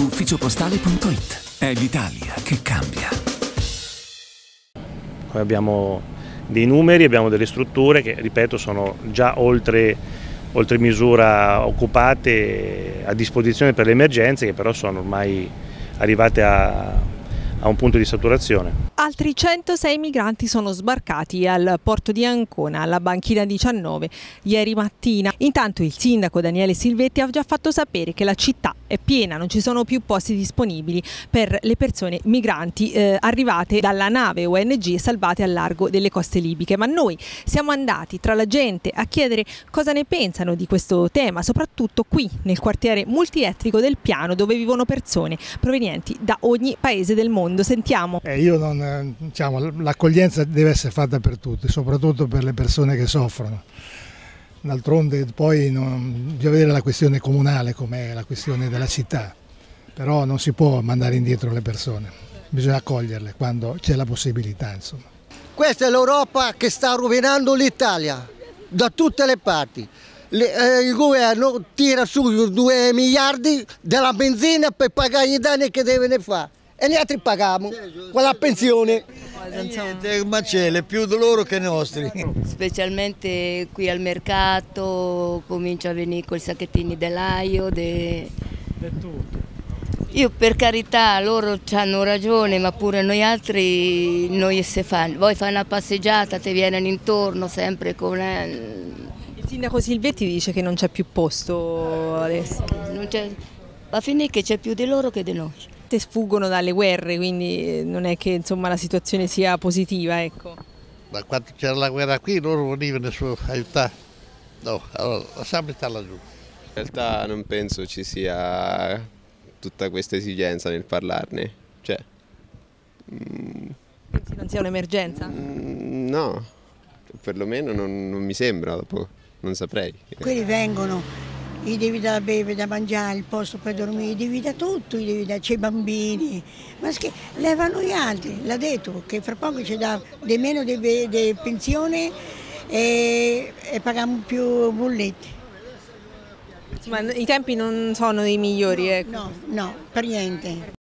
ufficiopostale.it. È l'Italia che cambia. Noi abbiamo dei numeri, abbiamo delle strutture che, ripeto, sono già oltre, oltre misura occupate a disposizione per le emergenze, che però sono ormai arrivate a, a un punto di saturazione. Altri 106 migranti sono sbarcati al porto di Ancona, alla banchina 19, ieri mattina. Intanto il sindaco Daniele Silvetti ha già fatto sapere che la città è piena, non ci sono più posti disponibili per le persone migranti eh, arrivate dalla nave ONG salvate al largo delle coste libiche. Ma noi siamo andati tra la gente a chiedere cosa ne pensano di questo tema, soprattutto qui nel quartiere multietnico del Piano dove vivono persone provenienti da ogni paese del mondo. Sentiamo. Eh, io non diciamo, l'accoglienza deve essere fatta per tutti, soprattutto per le persone che soffrono. D'altronde poi non, bisogna vedere la questione comunale come la questione della città, però non si può mandare indietro le persone, bisogna accoglierle quando c'è la possibilità. Insomma. Questa è l'Europa che sta rovinando l'Italia da tutte le parti. Eh, il governo tira su 2 miliardi della benzina per pagare i danni che deve fare e gli altri paghiamo con la pensione. Niente, ma c'è, più di loro che nostri. Specialmente qui al mercato comincia a venire con i sacchettini dell'aio. De... Io per carità, loro hanno ragione, ma pure noi altri, noi se fanno. Voi fai una passeggiata, ti viene intorno sempre con... Il sindaco Silvetti dice che non c'è più posto adesso. Va a finire che c'è più di loro che di noi sfuggono dalle guerre, quindi non è che insomma, la situazione sia positiva. Ecco. Da quando c'era la guerra qui loro venivano su aiutare. No, allora lasciamo stare laggiù. In realtà non penso ci sia tutta questa esigenza nel parlarne. Cioè, mm, Pensi non sia un'emergenza? Mm, no, perlomeno non, non mi sembra, dopo non saprei. Quelli vengono gli devi da bere, da mangiare, il posto per dormire, gli devi da tutto, gli devi da, c'è i bambini, ma che levano gli altri, l'ha detto, che fra poco ci dà di meno di, di pensione e, e paghiamo più bolletti. Ma i tempi non sono i migliori, ecco. No, no, per niente.